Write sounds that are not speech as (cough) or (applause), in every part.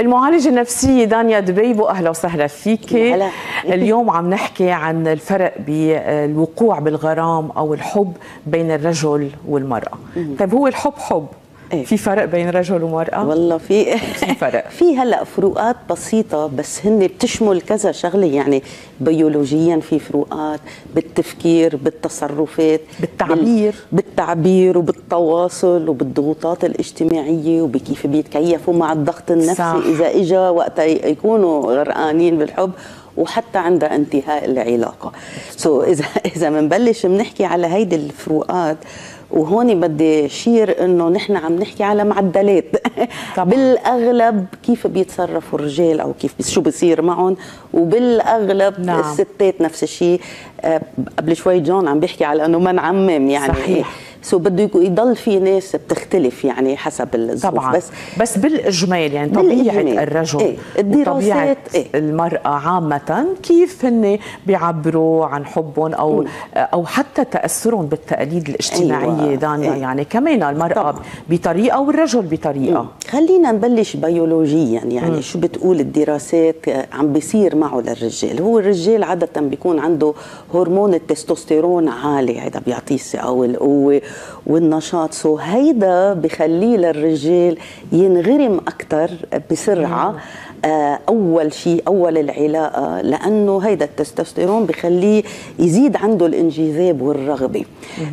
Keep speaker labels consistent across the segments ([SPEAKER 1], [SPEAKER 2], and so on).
[SPEAKER 1] المعالجة النفسية دانيا دبيبو أهلا وسهلا فيك. اليوم عم نحكي عن الفرق بالوقوع بالغرام أو الحب بين الرجل والمرأة. طيب هو الحب حب؟ إيه؟ في فرق بين رجل ومرأة؟
[SPEAKER 2] والله في في فرق (laughs) في هلأ فروقات بسيطة بس هن بتشمل كذا شغلة يعني بيولوجيا في فروقات بالتفكير بالتصرفات
[SPEAKER 1] بالتعبير
[SPEAKER 2] بالتعبير وبالتواصل وبالضغوطات الاجتماعية وبكيف بيتكيفوا مع الضغط النفسي صح. إذا إجا وقت يكونوا غرقانين بالحب وحتى عند انتهاء العلاقة so so إذا (laughs) إذا بنبلش بنحكي على هيدي الفروقات وهون بدي اشير إنه نحن عم نحكي على معدلات (laughs) طبعا. بالأغلب كيف بيتصرفوا الرجال أو كيف شو بصير معهم وبالأغلب نعم. الستات نفس الشيء آه، قبل شوي جون عم بيحكي على إنه ما نعمم يعني
[SPEAKER 1] صحيح.
[SPEAKER 2] so بده يضل في ناس بتختلف يعني حسب الظروف
[SPEAKER 1] طبعا بس بس بالإجمال يعني طبيعة بالإجمال. الرجل إيه وطبيعة إيه؟ المرأة عامة كيف هن بيعبروا عن حبهم أو م. أو حتى تأثرهم بالتقاليد الاجتماعية أيوة. دانيا إيه؟ يعني كمان المرأة طبعا. بطريقة والرجل بطريقة م.
[SPEAKER 2] خلينا نبلش بيولوجيا يعني م. شو بتقول الدراسات عم بيصير معه للرجال هو الرجال عادة بيكون عنده هرمون التستوستيرون عالي هذا بيعطيه الثقة والقوة والنشاط. so هيدا بخليه للرجال ينغرم أكثر بسرعة. أول شيء أول العلاقة لأنه هيدا التستوستيرون بخليه يزيد عنده الانجذاب والرغبة.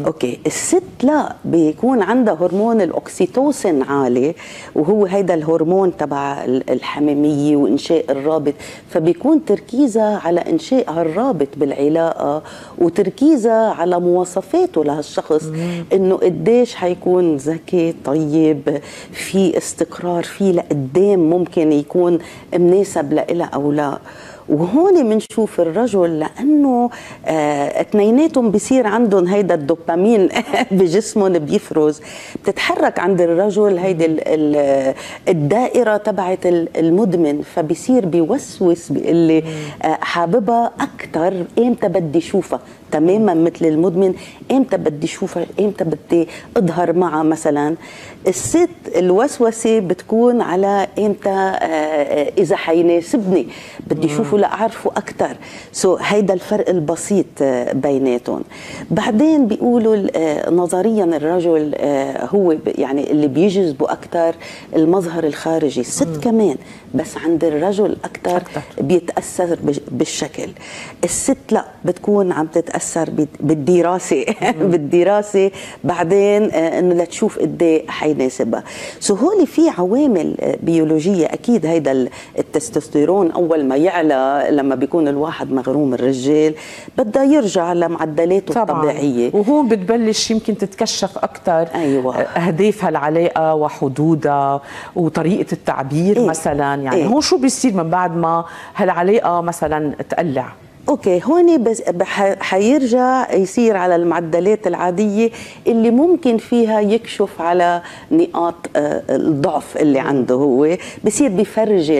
[SPEAKER 2] okay الست لا بيكون عندها هرمون الاكسيتوسين عالي وهو هيدا الهرمون تبع الحميمية وإنشاء الرابط. فبيكون تركيزها على إنشاء هالرابط بالعلاقة وتركيزها على مواصفاته لهالشخص إنه قديش حيكون ذكي طيب في استقرار في لقدام ممكن يكون مناسب لها أو لا. وهون بنشوف الرجل لأنه آه اثنيناتهم بصير عندهم هيدا الدوبامين (laughs) بجسمهم بيفرز. بتتحرك عند الرجل هيدي الدائرة تبعت المدمن فبصير بيوسوس اللي آه حاببها أكثر إمتى بدي أشوفها؟ تماما مثل المدمن. إمتى بدي اشوفها إمتى بدي أظهر معها مثلا؟ الست الوسوسة بتكون على إمتى؟ آه إذا حيناسبني. بدي اشوفه لأعرفه أكثر سو so هيدا الفرق البسيط آه بيناتهم. بعدين بيقولوا آه نظريا الرجل آه هو يعني اللي بيجذبه أكثر المظهر الخارجي. الست. كمان بس عند الرجل أكثر بيتأثر بالشكل. الست لا بتكون عم تتأثر بالدراسة. (laughs) بالدراسة. بعدين آه، إنه لتشوف قد إيه حيناسبها سو هول في عوامل آه، بيولوجية. أكيد هيدا التستوستيرون أول ما يعلى لما بيكون الواحد مغروم الرجال بدها يرجع لمعدلاته طبعا. الطبيعية.
[SPEAKER 1] وهون بتبلش يمكن تتكشف أكثر
[SPEAKER 2] أيوه.
[SPEAKER 1] أهداف هالعلاقة وحدودها وطريقة التعبير إيه؟ مثلا. يعني إيه؟ هون شو بيصير من بعد ما هالعلاقة مثلا تقلع؟
[SPEAKER 2] أوكي هون بس حيرجع يصير على المعدلات العادية اللي ممكن فيها يكشف على نقاط آه، الضعف اللي عنده هو. بصير بفرج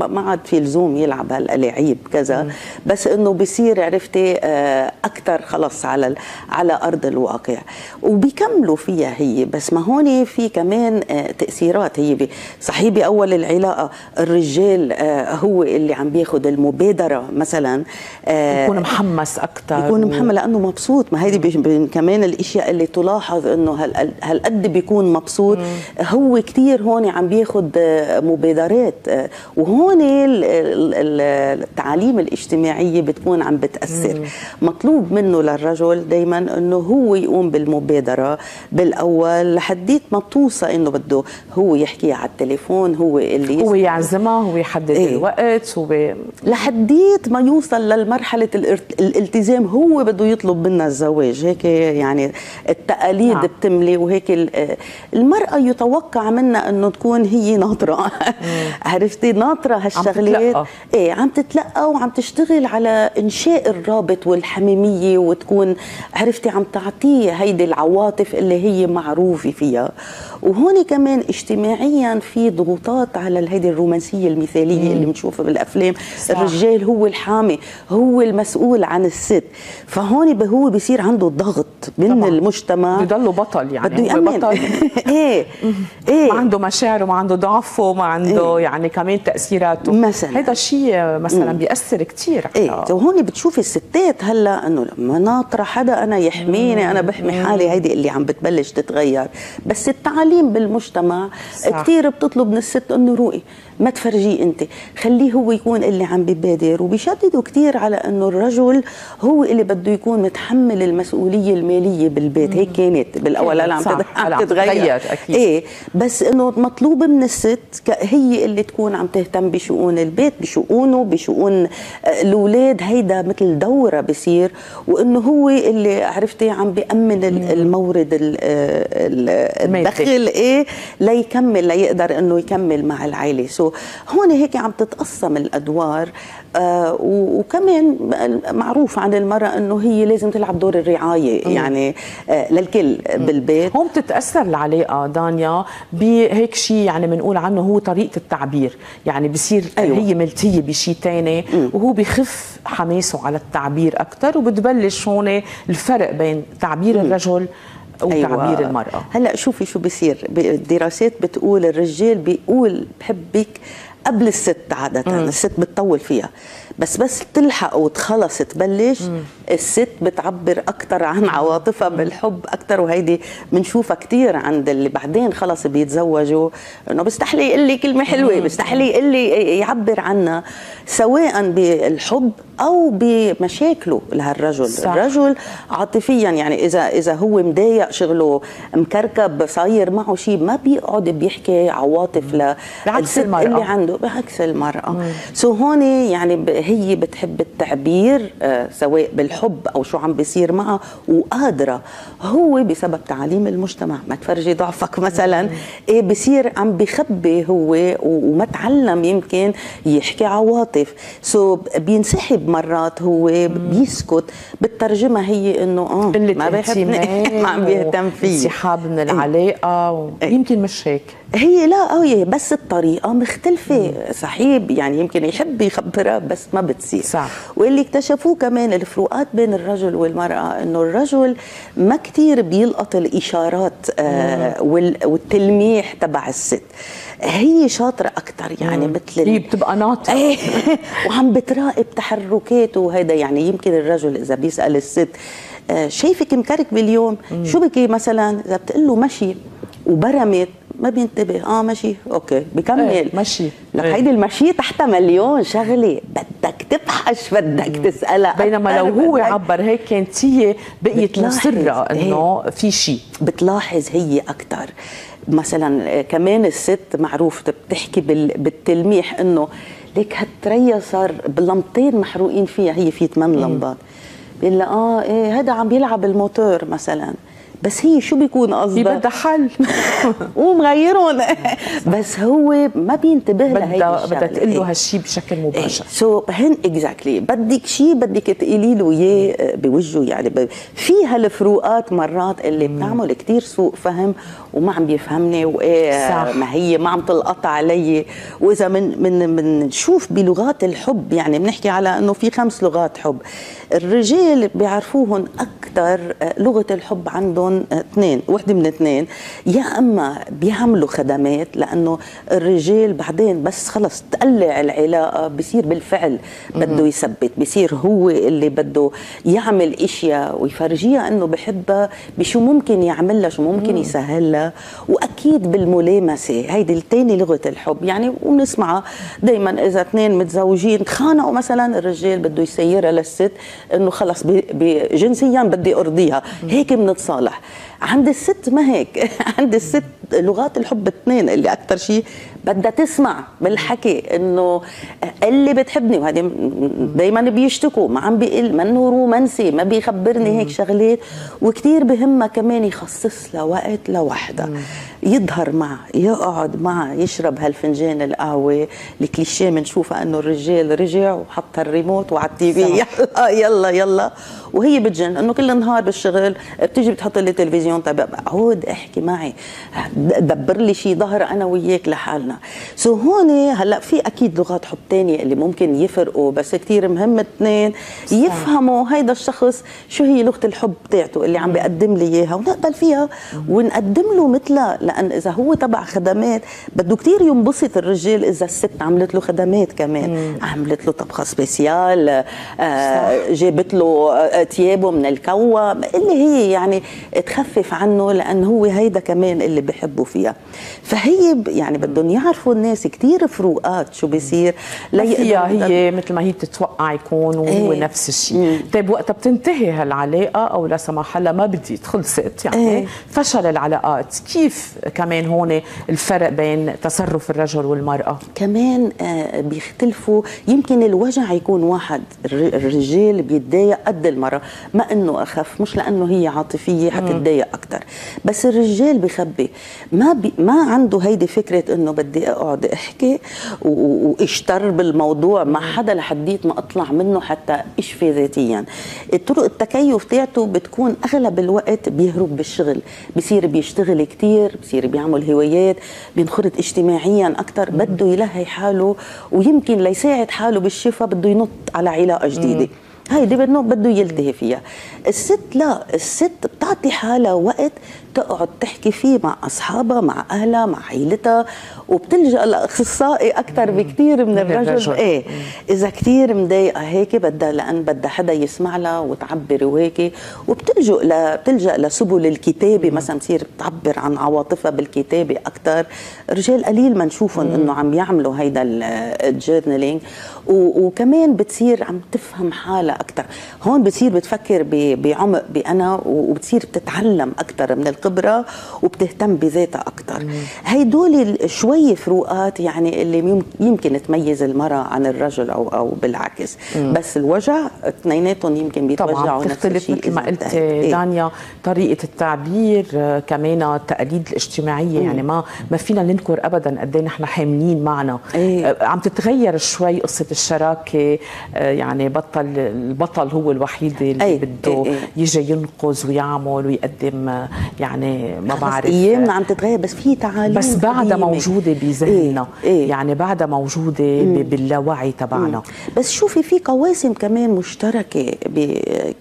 [SPEAKER 2] ما عاد في لزوم يلعب هالألاعيب كذا. بس إنه بصير عرفتي آه، أكثر خلص على على أرض الواقع. وبيكملوا فيها هي. بس ما هون في كمان آه، تأثيرات هي. صحيح بأول العلاقة الرجال هو اللي عم بياخذ المبادرة مثلا
[SPEAKER 1] يكون محمس أكثر
[SPEAKER 2] يكون محمس لأنه مبسوط ما هيدي كمان الإشياء اللي تلاحظ إنه هالقد بيكون مبسوط مم. هو كثير هون عم بياخذ مبادرات وهون التعاليم الاجتماعية بتكون عم بتأثر مم. مطلوب منه للرجل دائما إنه هو يقوم بالمبادرة بالأول لحديت ما بتوصل إنه بده هو يحكي على التليفون هو اللي
[SPEAKER 1] هو يعزمها هو يحدد إيه؟ الوقت هو
[SPEAKER 2] لحديت ما يوصل لل مرحلة الالتزام هو بده يطلب منا الزواج هيك يعني التقاليد نعم. بتملي وهيك المرأة يتوقع منا إنه تكون هي ناطرة. (laughs) عرفتي؟ ناطرة هالشغلات.
[SPEAKER 1] عم
[SPEAKER 2] إيه عم تتلقى وعم تشتغل على إنشاء الرابط والحميمية وتكون عرفتي؟ عم تعطيه هيدي العواطف اللي هي معروفة فيها. وهون كمان اجتماعيا في ضغوطات على هيدي الرومانسية المثالية مم. اللي بنشوفها بالأفلام. صح. الرجال هو الحامي. هو هو المسؤول عن الست. فهون هو بصير عنده ضغط من طبعا. المجتمع.
[SPEAKER 1] بضله بطل يعني بده يأمن. بطل.
[SPEAKER 2] إيه. (laughs)
[SPEAKER 1] إيه. ما عنده مشاعر وما عنده ضعف وما عنده إيه؟ يعني كمان تأثيراته. مثلا. هذا الشيء مثلا بيأثر كثير
[SPEAKER 2] إيه. وهون بتشوفي الستات هلأ إنه لما ناطرة حدا أنا يحميني أنا بحمي حالي هيدي اللي عم بتبلش تتغير. بس التعليم بالمجتمع كثير بتطلب من الست إنه روقي ما تفرجيه أنت. خليه هو يكون اللي عم ببادر. وبيشددوا كثير على انه الرجل هو اللي بده يكون متحمل المسؤولية المالية بالبيت. هيك كانت بالأول. هلا عم تتغير. أكيد. إيه بس إنه مطلوب من الست هي اللي تكون عم تهتم بشؤون البيت بشؤونه بشؤون آه، الأولاد. هيدا مثل دورة بصير. وإنه هو اللي عرفتي عم بيأمن المورد الدخل إيه ليكمل ليقدر إنه يكمل مع العائله سو هون هيك عم تتقسم الأدوار. آه وكمان معروف عن المرأة إنه هي لازم تلعب دور الرعاية يعني آه للكل بالبيت.
[SPEAKER 1] هون بتتأثر العلاقه دانيا بهيك شيء يعني بنقول عنه هو طريقة التعبير يعني بصير أيوة. هي ملتيه بشيء ثاني وهو بخف حماسه على التعبير أكثر وبتبلش هون الفرق بين تعبير الرجل وتعبير أيوة. المرأة.
[SPEAKER 2] هلأ شوفي شو بصير الدراسات بتقول الرجال بيقول بحبك قبل الست عادة مم. الست بتطول فيها بس بس تلحق وتخلص تبلش مم. الست بتعبر أكثر عن عواطفها بالحب أكثر وهيدي بنشوفها كثير عند اللي بعدين خلص بيتزوجوا إنه بيستحلي يقول لي كلمة حلوة بيستحلي يقول لي يعبر عنها سواء بالحب أو بمشاكله لهالرجل. صح. الرجل عاطفيا يعني إذا إذا هو مضايق شغله مكركب صاير معه شيء ما بيقعد بيحكي عواطف
[SPEAKER 1] بعكس المرأة. اللي
[SPEAKER 2] عنده بعكس المرأة. سو هون يعني هي بتحب التعبير آه سواء بالحب أو شو عم بيصير معها وقادرة. هو بسبب تعاليم المجتمع. ما تفرجي ضعفك مثلا. إيه بصير عم بخبي هو وما تعلم يمكن يحكي عواطف. سو بينسحب مرات هو بيسكت بالترجمه هي إنه آه
[SPEAKER 1] ما بيحبني (laughs) ما عم بيهتم فيه. انسحاب من العلاقة يمكن مش هيك.
[SPEAKER 2] هي لا هي بس الطريقة مختلفة. صحيح يعني يمكن يحب يخبرها بس ما بتصير. صح. واللي اكتشفوه كمان الفروقات بين الرجل والمرأة إنه الرجل ما كثير بيلقط الإشارات آه والتلميح تبع الست. هي شاطرة أكثر يعني مم. مثل
[SPEAKER 1] هي بتبقى ناطقة (laughs)
[SPEAKER 2] إيه. وعم بتراقب تحركاته وهيدا يعني يمكن الرجل إذا بيسأل الست آه شايفك مكرك باليوم؟ مم. شو بكي مثلا؟ إذا بتقول له مشي. وبرمت. ما بينتبه. آه ماشي أوكي. بكمل. إيه
[SPEAKER 1] مشي.
[SPEAKER 2] لك إيه. هيدي المشي تحت مليون شغلة. بدك تبحث بدك تسألها.
[SPEAKER 1] بينما لو هو عبر هيك كانت هي بقيت مصرة إنه في شيء
[SPEAKER 2] بتلاحظ هي أكثر مثلا كمان الست معروف بتحكي بالتلميح إنه ليك هالتريا صار بلمطين محروقين فيها هي في ثمان لمبات. بيقول آه إيه هذا عم بيلعب الموتور مثلا. بس هي شو بيكون قصدها؟
[SPEAKER 1] بدها حل. (laughs)
[SPEAKER 2] ومغيرهم بس هو ما بينتبه لهي
[SPEAKER 1] بدها بدها تقول له هالشيء بشكل مباشر.
[SPEAKER 2] so هن exactly بدك شيء بدك تقولي له إياه بوجهه. يعني في هالفروقات مرات اللي بتعمل كثير سوء فهم وما عم بيفهمني وإيه صح. ما هي ما عم تلقط علي. وإذا من من بنشوف بلغات الحب. يعني بنحكي على إنه في خمس لغات حب. الرجال بيعرفوهم أكثر لغة الحب عندهم اثنين وحدة من اثنين. يا أما بيعملوا خدمات لأنه الرجال بعدين بس خلص تقلع العلاقة بصير بالفعل بده يثبت بصير هو اللي بده يعمل إشياء ويفرجيها إنه بحبها بشو ممكن يعملها شو ممكن يسهلها وأكيد بالملامسة هيدي الثاني لغة الحب. يعني وبنسمعها دائما إذا اثنين متزوجين تخانقوا مثلا الرجال بده يسيرها للست. إنه خلص جنسيا بدي أرضيها. هيك بنتصالح. عند الست ما هيك؟ (laughs) عند الست لغات الحب اثنين اللي أكثر شيء بدها تسمع بالحكي إنه اللي بتحبني وهذه دائما بيشتكوا ما عم بيقل منه رومانسي ما بيخبرني هيك شغلات وكثير بهمها كمان يخصص لها وقت لوحدها يظهر معها يقعد معها يشرب هالفنجان القهوة الكليشيه بنشوفها إنه الرجال رجع وحط الريموت وعلى التي في. يلا يلا يلا. وهي بتجن إنه كل النهار بالشغل بتيجي بتحط لي تلفزيون طيب عود احكي معي. دبر لي شيء ظهر أنا وياك لحالنا. so هون هلأ في أكيد لغات حب تانية اللي ممكن يفرقوا بس كثير مهم اثنين يفهموا هيدا الشخص شو هي لغة الحب تاعته اللي عم بيقدم لي إياها ونقبل فيها ونقدم له مثلها. لأن إذا هو تبع خدمات بده كثير ينبسط الرجال إذا الست عملت له خدمات كمان. مم. عملت له طبخة spéciale آه جابت له ثيابه من الكوا اللي هي يعني تخفف عنه لأنه هو هيدا كمان اللي بحبوا فيها. فهي يعني بدهم يعرفوا الناس كثير فروقات شو بيصير.
[SPEAKER 1] فيها هي مثل ما هي بتتوقع يكون وهو إيه. نفس الشيء. طيب وقتها بتنتهي هالعلاقة أو لا سمح الله ما بديت خلصت يعني. إيه. فشل العلاقات. كيف كمان هون الفرق بين تصرف الرجل والمرأة؟
[SPEAKER 2] كمان آه بيختلفوا. يمكن الوجع يكون واحد الرجال بيتضايق قد المرأة. ما إنه أخف مش لأنه هي عاطفية حتتضايق أكثر بس الرجال بخبي. ما بي ما عنده هيدي فكرة إنه بدي أقعد أحكي وأشتر بالموضوع مع حدا لحديت ما أطلع منه حتى اشفي ذاتيا. الطرق التكيف تاعته بتكون أغلب الوقت بيهرب بالشغل بصير بيشتغل كتير بصير بيعمل هوايات بينخرط اجتماعيا أكثر بده يلهي حاله ويمكن ليساعد حاله بالشفاء بده ينط على علاقة جديدة. هيدي بده بده يلتهي فيها. الست لا الست بتعطي حالها وقت تقعد تحكي فيه مع أصحابها مع أهلها مع عائلتها وبتلجأ لأخصائي أكثر بكثير من الرجل. إيه. إذا كثير مضايقة هيك بدها لأن بدها حدا يسمع لها وتعبر وهيك. وبتلجأ ل... بتلجأ لسبل الكتابة. مثلا تصير بتعبر عن عواطفها بالكتابة أكثر رجال قليل ما نشوفهم إنه عم يعملوا هيدا الجورنالينج. وكمان بتصير عم تفهم حالها أكثر هون بتصير بتفكر بعمق بأنا وبتصير بتتعلم أكثر من الخبره وبتهتم بذاتها أكثر هيدول شوي فروقات يعني اللي يمكن تميز المرأة عن الرجل أو أو بالعكس مم. بس الوجع اثنيناتهم يمكن بيتوجعوا
[SPEAKER 1] نفس الشيء مثل ما قلت إيه؟ دانيا طريقة التعبير كمان التقاليد الاجتماعية مم. يعني ما ما فينا ننكر ابدا قد إيه نحن حاملين معنا إيه؟ عم تتغير شوي قصة الشراكة يعني بطل البطل هو الوحيد اللي أيه بده أيه يجي ينقذ ويعمل ويقدم يعني ما بعرف.
[SPEAKER 2] ايامنا عم تتغير بس في تعاليم
[SPEAKER 1] بس بعدها موجودة بذهننا. إيه إيه. يعني بعدها موجودة مم. باللاوعي تبعنا.
[SPEAKER 2] بس شوفي في قواسم كمان مشتركة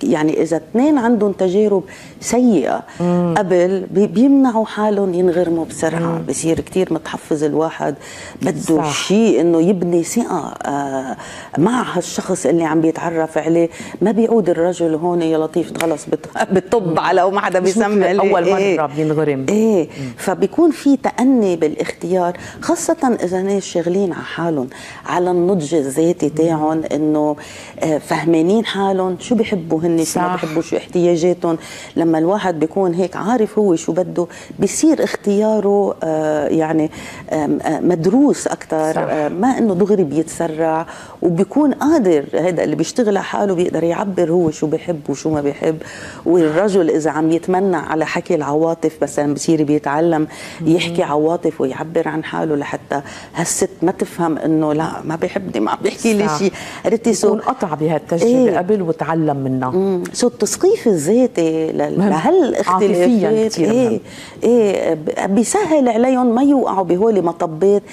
[SPEAKER 2] يعني إذا اثنين عندهم تجارب سيئة مم. قبل بيمنعوا حالهم ينغرموا بسرعة. بصير كثير متحفز الواحد بده شيء إنه يبني ثقة آه مع هالشخص اللي عم بيتعرف عليه. ما بيعود الرجل هون يا لطيف خلص (laughs) بتطب على وما حدا بيسمع
[SPEAKER 1] أول مرة إيه بينغرم
[SPEAKER 2] إيه فبيكون في تأني بالاختيار خاصة إذا ناس شغلين على حالهم على النضج الذاتي تاعهم إنه آه، فهمانين حالهم شو بيحبوا هن شو ما بيحبوا شو احتياجاتهم. لما الواحد بيكون هيك عارف هو شو بده بيصير اختياره آه، يعني آه، مدروس أكثر ما إنه دغري بيتسرع وبيكون قادر هذا اللي بيشتغل على حاله بيقدر يعبر هو شو بحب وشو ما بحب والرجل إذا عم يتمنى على حكي العواطف مثلا بصير بيتعلم يحكي عواطف ويعبر عن حاله لحتى هالست ما تفهم إنه لا ما بيحبني ما عم بيحكي لي شيء.
[SPEAKER 1] عرفتي so قطع بهالتجربة إيه؟ قبل وتعلم منها.
[SPEAKER 2] so التثقيف الذاتي لهالاختلافات إيه إيه بيسهل عليهم ما يوقعوا بهول مطبات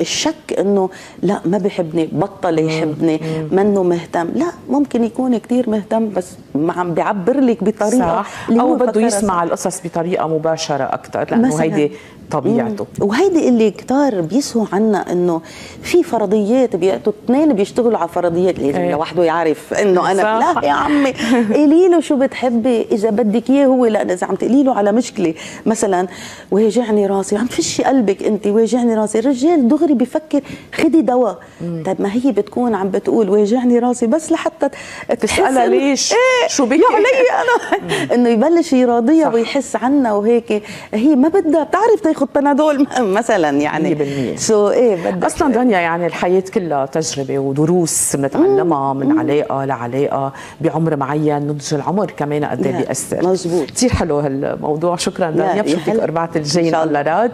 [SPEAKER 2] الشك إنه لا ما بحبني بطل يحبني منه مهتم. لا ممكن يكون كثير مهتم بس عم بيعبر لك بطريقة
[SPEAKER 1] صح. أو بده يسمع القصص بطريقة مباشرة أكثر لأنه هيدي طبيعته.
[SPEAKER 2] وهيدي اللي كتار بيسهوا عنا إنه في فرضيات بيأتوا اثنين بيشتغلوا على فرضيات. لازم إيه. لوحده يعرف إنه أنا صح. لا يا عمي. (laughs) قولي له شو بتحبي؟ إذا بدك إياه هو لا إذا عم تقولي له على مشكلة. مثلا واجعني راسي. عم فشي قلبك أنت واجعني راسي. الرجال دغري بفكر خدي دواء. طيب ما هي بتكون عم بتقول واجعني راسي بس لحتى
[SPEAKER 1] تسألها ليش؟ إيه
[SPEAKER 2] شو بك علي أنا (laughs) إنه يبلش يراضيها ويحس عنا وهيك هي ما بدها بتعرف تاخذ بنادول (laughs) مثلا يعني.
[SPEAKER 1] 100% سو so, إيه بدك أصلا دنيا يعني الحياة كلها تجربة ودروس بنتعلمها من علاقه لعلاقه بعمر معين نضج العمر كمان قد إيه بيأثر.
[SPEAKER 2] مزبوط.
[SPEAKER 1] كثير حلو هالموضوع. شكرا دنيا بشوفك أربعة الجاي على راد